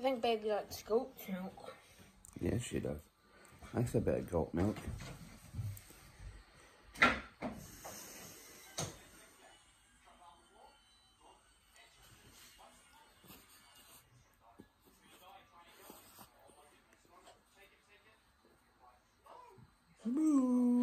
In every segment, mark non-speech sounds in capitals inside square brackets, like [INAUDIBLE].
I think baby likes goat's milk. Yes, she does. That's a bit of goat milk. Smooth.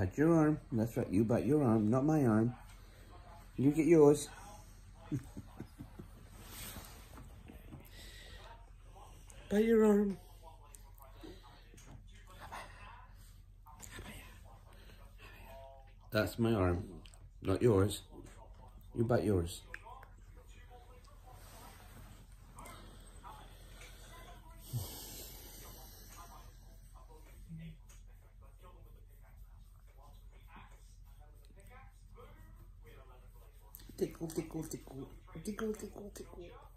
Bite your arm. That's right. You bite your arm, not my arm. You get yours. [LAUGHS] bite your arm. That's my arm, not yours. You bite yours. Tickle, tickle, tickle. Tickle, tickle, tickle.